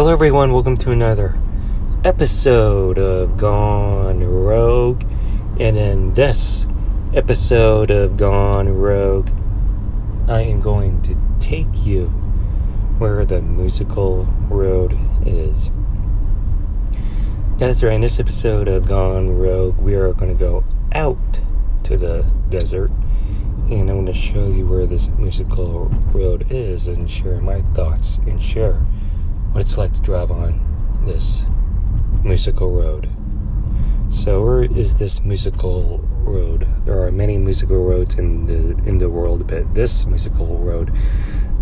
Hello, everyone. Welcome to another episode of Gone Rogue. And in this episode of Gone Rogue, I am going to take you where the musical road is. That's right. In this episode of Gone Rogue, we are going to go out to the desert and I'm going to show you where this musical road is and share my thoughts and share what it's like to drive on this musical road. So, where is this musical road? There are many musical roads in the in the world, but this musical road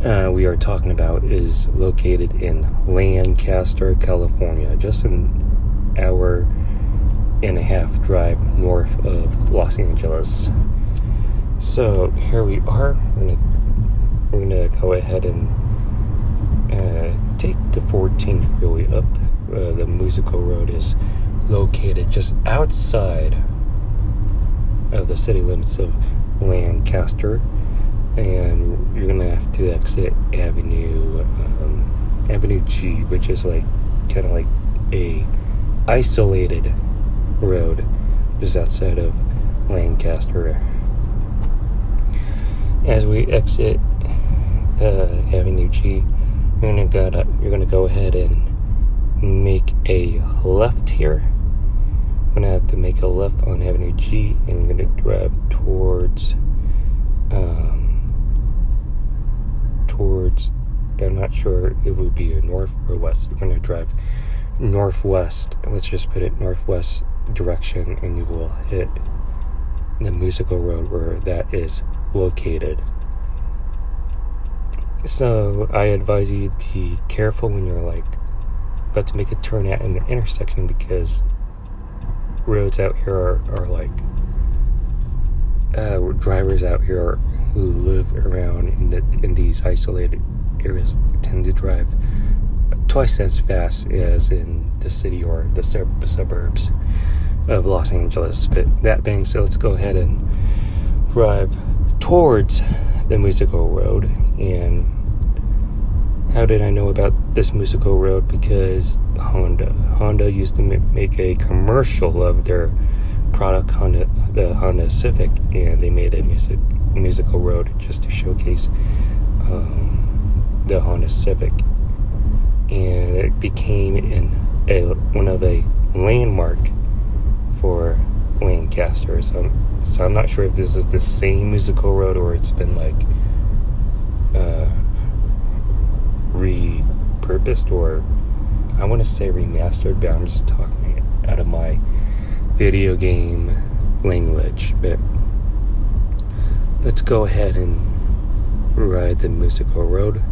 uh, we are talking about is located in Lancaster, California, just an hour and a half drive north of Los Angeles. So here we are. We're gonna we're gonna go ahead and uh, take the 14th freeway up. Uh, the musical road is located just outside of the city limits of Lancaster, and you're gonna have to exit Avenue um, Avenue G, which is like kind of like a isolated road just outside of Lancaster. As we exit uh, Avenue G, you're gonna go you're gonna go ahead and make a left here. I'm gonna have to make a left on Avenue G and you're gonna drive towards um, towards I'm not sure it would be a north or west. You're gonna drive northwest. Let's just put it northwest direction and you will hit the musical road where that is located. So I advise you to be careful when you're like about to make a turn at an intersection because roads out here are, are like uh, drivers out here who live around in the in these isolated areas tend to drive twice as fast as in the city or the sub- suburbs of Los Angeles. But that being said, let's go ahead and drive towards the musical road. And how did I know about this musical road? Because Honda. Honda used to make a commercial of their product, Honda, the Honda Civic, and they made a music musical road just to showcase um, the Honda Civic, and it became in a one of a landmark for Lancaster. So, so I'm not sure if this is the same musical road or it's been like uh, repurposed or I want to say remastered, but I'm just talking out of my video game language. But let's go ahead and ride the musical road.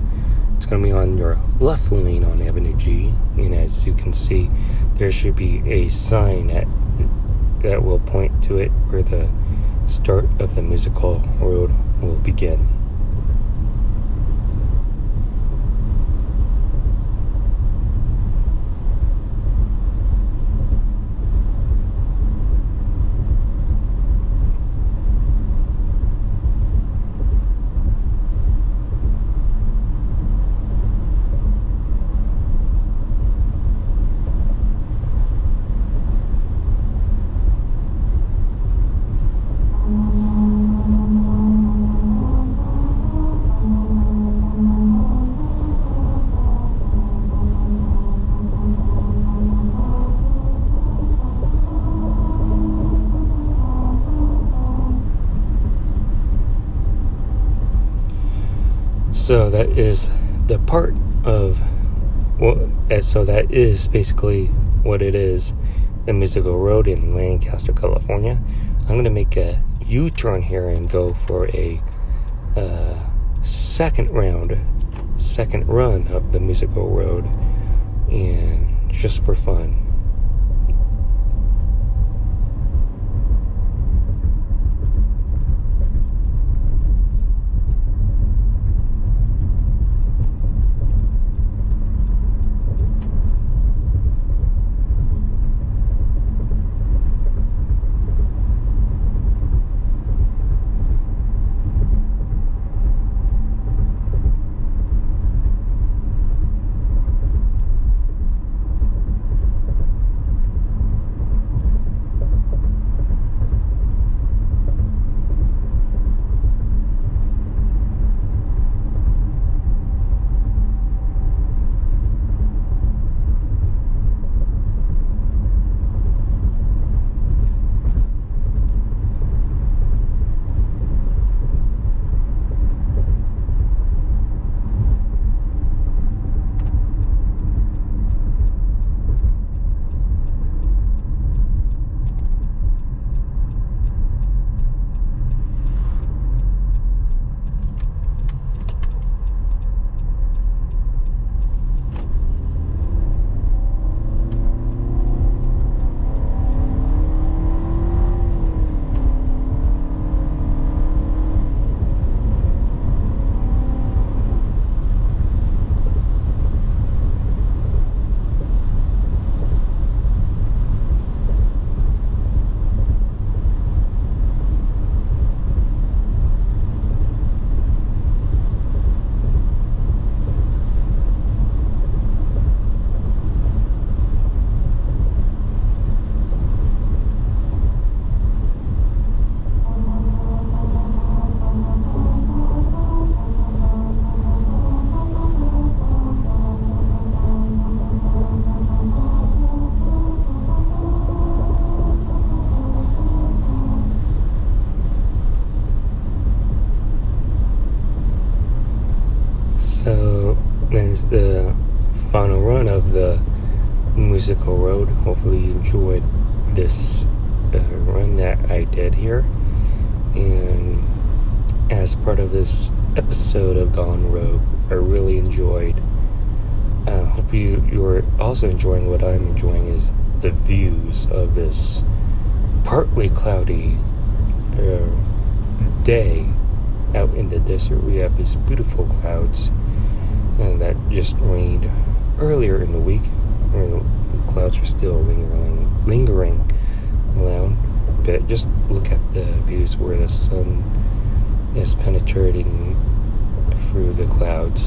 It's going to be on your left lane on Avenue G, and as you can see, there should be a sign at that will point to it where the start of the musical road will begin. So that is the part of so that is basically what it is the musical road in Lancaster, California. I'm going to make a U turn here and go for a uh, second round, second run of the musical road, and just for fun. The final run of the musical road. Hopefully, you enjoyed this uh, run that I did here. And as part of this episode of Gone Rogue, I really enjoyed. Uh, hope you you are also enjoying what I'm enjoying is the views of this partly cloudy uh, day out in the desert. We have these beautiful clouds and that just rained earlier in the week. The clouds are still lingering, lingering around. But just look at the views where the sun is penetrating through the clouds.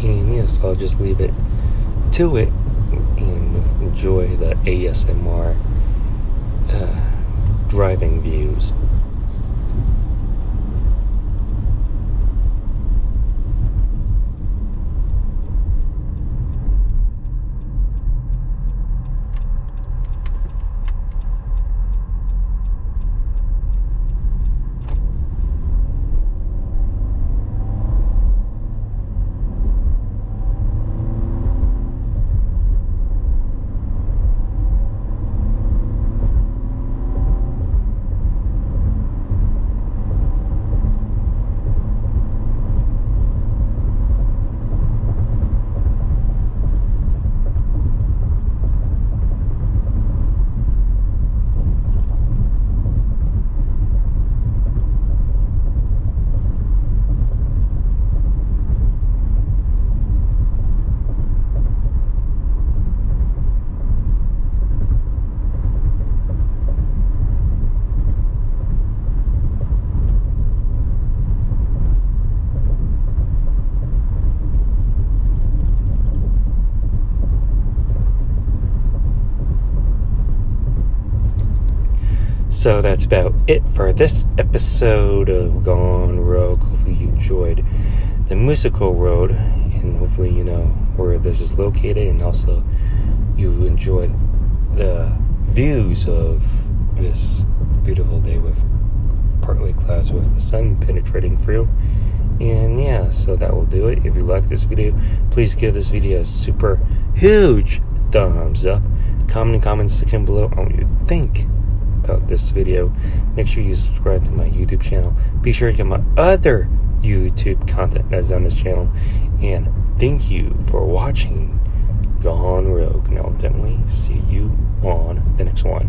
And yes, I'll just leave it to it and enjoy the ASMR uh, driving views. So that's about it for this episode of Gone Rogue. Hopefully, you enjoyed the musical road, and hopefully, you know where this is located, and also you enjoyed the views of this beautiful day with partly clouds with the sun penetrating through. And yeah, so that will do it. If you like this video, please give this video a super huge thumbs up. Comment in the comments section below on what you think about this video, make sure you subscribe to my YouTube channel. Be sure to get my other YouTube content that's on this channel. And thank you for watching Gone Rogue. And I'll definitely see you on the next one.